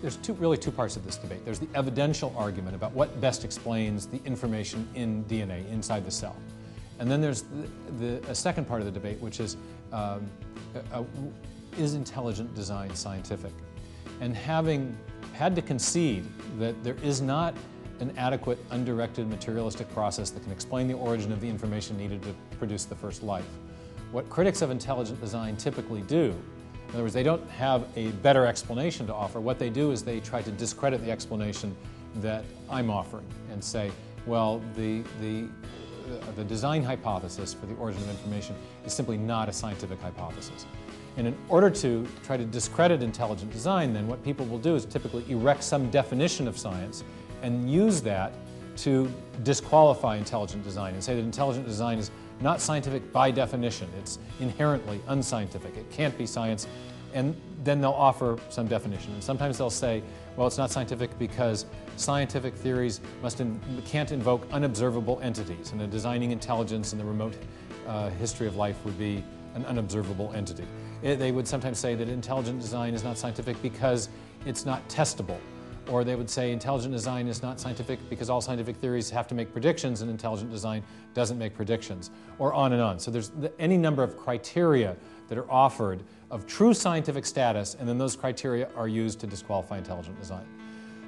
there's two, really two parts of this debate. There's the evidential argument about what best explains the information in DNA inside the cell. And then there's the, the a second part of the debate, which is um, is intelligent design scientific? And having had to concede that there is not an adequate, undirected, materialistic process that can explain the origin of the information needed to produce the first life. What critics of intelligent design typically do, in other words, they don't have a better explanation to offer. What they do is they try to discredit the explanation that I'm offering and say, well, the, the, uh, the design hypothesis for the origin of information is simply not a scientific hypothesis. And in order to try to discredit intelligent design, then what people will do is typically erect some definition of science and use that to disqualify intelligent design and say that intelligent design is not scientific by definition. It's inherently unscientific. It can't be science. And then they'll offer some definition. And sometimes they'll say, well, it's not scientific because scientific theories must in, can't invoke unobservable entities. And a designing intelligence in the remote uh, history of life would be an unobservable entity. It, they would sometimes say that intelligent design is not scientific because it's not testable. Or they would say intelligent design is not scientific because all scientific theories have to make predictions and intelligent design doesn't make predictions, or on and on. So there's any number of criteria that are offered of true scientific status, and then those criteria are used to disqualify intelligent design.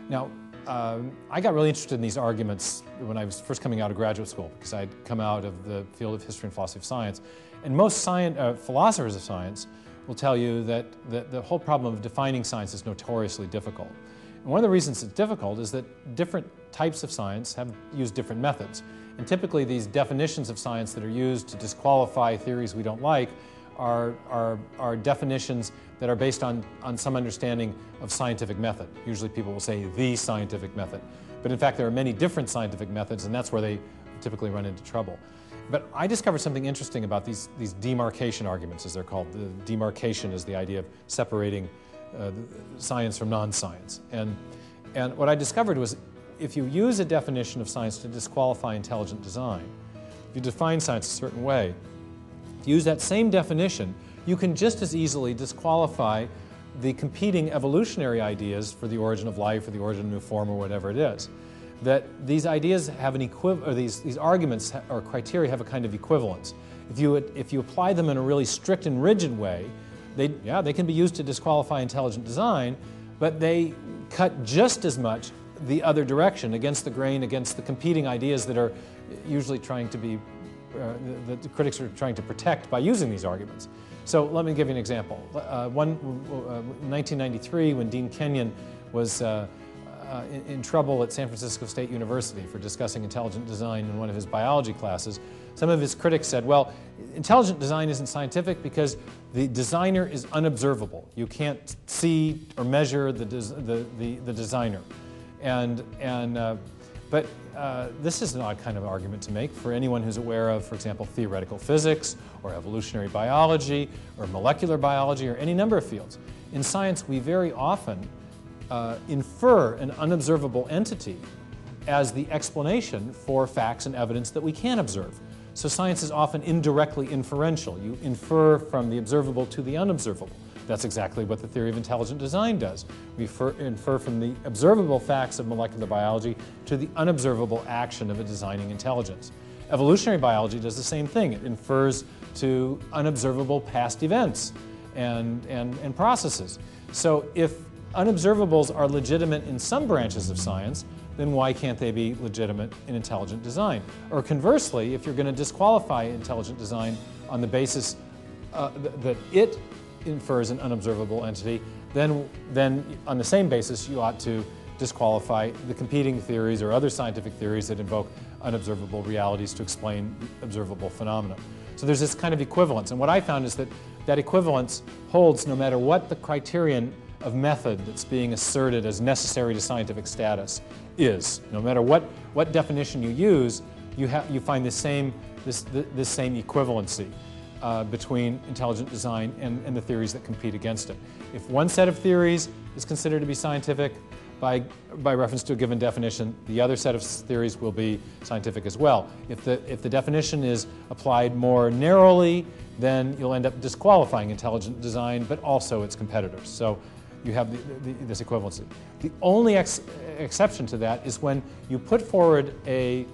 Now, um, I got really interested in these arguments when I was first coming out of graduate school because I'd come out of the field of history and philosophy of science. And most science, uh, philosophers of science will tell you that the, the whole problem of defining science is notoriously difficult. And one of the reasons it's difficult is that different types of science have used different methods. And typically these definitions of science that are used to disqualify theories we don't like are, are, are definitions that are based on, on some understanding of scientific method. Usually people will say the scientific method. But in fact there are many different scientific methods and that's where they typically run into trouble. But I discovered something interesting about these, these demarcation arguments, as they're called. The demarcation is the idea of separating Uh, science from non-science. And, and what I discovered was if you use a definition of science to disqualify intelligent design, if you define science a certain way, if you use that same definition, you can just as easily disqualify the competing evolutionary ideas for the origin of life or the origin of new form or whatever it is that these ideas have an equivalent, or these, these arguments or criteria have a kind of equivalence. If you, if you apply them in a really strict and rigid way, they, yeah, they can be used to disqualify intelligent design, but they cut just as much the other direction, against the grain, against the competing ideas that are usually trying to be, uh, that the critics are trying to protect by using these arguments. So let me give you an example. Uh, one, uh, 1993, when Dean Kenyon was uh, uh, in, in, trouble at San Francisco State University for discussing intelligent design in one of his biology classes. Some of his critics said, well, intelligent design isn't scientific because the designer is unobservable. You can't see or measure the, the, the, the, designer. And, and, uh, but uh, this is an odd kind of argument to make for anyone who's aware of, for example, theoretical physics or evolutionary biology or molecular biology or any number of fields. In science, we very often uh, infer an unobservable entity as the explanation for facts and evidence that we can observe. So science is often indirectly inferential. You infer from the observable to the unobservable. That's exactly what the theory of intelligent design does. We infer, from the observable facts of molecular biology to the unobservable action of a designing intelligence. Evolutionary biology does the same thing. It infers to unobservable past events and, and, and processes. So if unobservables are legitimate in some branches of science, then why can't they be legitimate in intelligent design? Or conversely, if you're going to disqualify intelligent design on the basis uh, th that it infers an unobservable entity, then, then on the same basis you ought to disqualify the competing theories or other scientific theories that invoke unobservable realities to explain observable phenomena. So there's this kind of equivalence. And what I found is that that equivalence holds no matter what the criterion of method that's being asserted as necessary to scientific status is. No matter what, what definition you use, you, you find the same, this, this same equivalency uh, between intelligent design and, and the theories that compete against it. If one set of theories is considered to be scientific, by, by reference to a given definition, the other set of theories will be scientific as well. If the, if the definition is applied more narrowly, then you'll end up disqualifying intelligent design, but also its competitors. So you have the, the, this equivalency. The only ex exception to that is when you put forward a,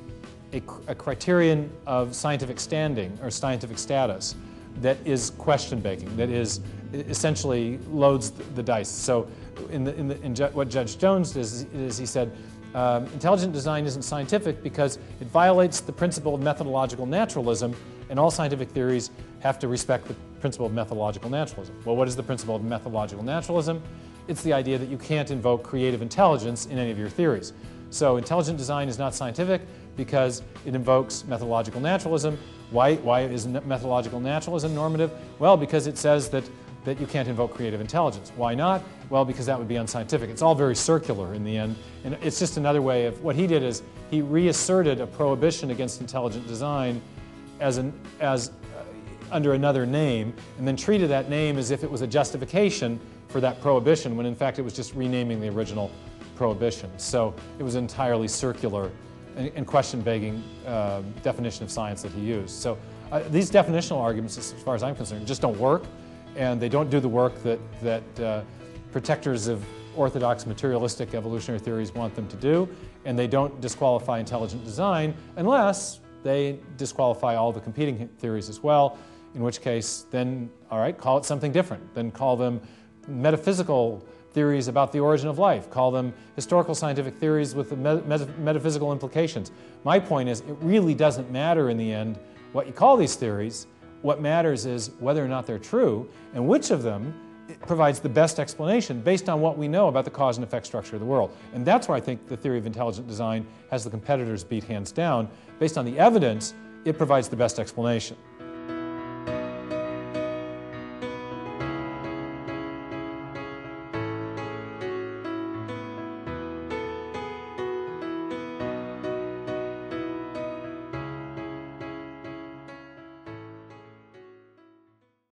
a, a, criterion of scientific standing or scientific status that is question begging, that is essentially loads the, dice. So, in, the, in, the, in what Judge Jones does is he said, um, intelligent design isn't scientific because it violates the principle of methodological naturalism, and all scientific theories have to respect the principle of methodological naturalism. Well, what is the principle of methodological naturalism? It's the idea that you can't invoke creative intelligence in any of your theories. So intelligent design is not scientific because it invokes methodological naturalism. Why, why is methodological naturalism normative? Well, because it says that, that you can't invoke creative intelligence. Why not? Well, because that would be unscientific. It's all very circular in the end. And it's just another way of what he did is he reasserted a prohibition against intelligent design as, an, as under another name and then treated that name as if it was a justification for that prohibition when in fact it was just renaming the original prohibition. So it was entirely circular and question begging uh, definition of science that he used. So uh, these definitional arguments, as far as I'm concerned, just don't work and they don't do the work that, that uh, protectors of orthodox materialistic evolutionary theories want them to do, and they don't disqualify intelligent design unless they disqualify all the competing theories as well in which case, then, all right, call it something different. Then call them metaphysical theories about the origin of life. Call them historical scientific theories with metaphysical implications. My point is, it really doesn't matter in the end what you call these theories. What matters is whether or not they're true and which of them provides the best explanation based on what we know about the cause and effect structure of the world. And that's where I think the theory of intelligent design has the competitors beat hands down. Based on the evidence, it provides the best explanation.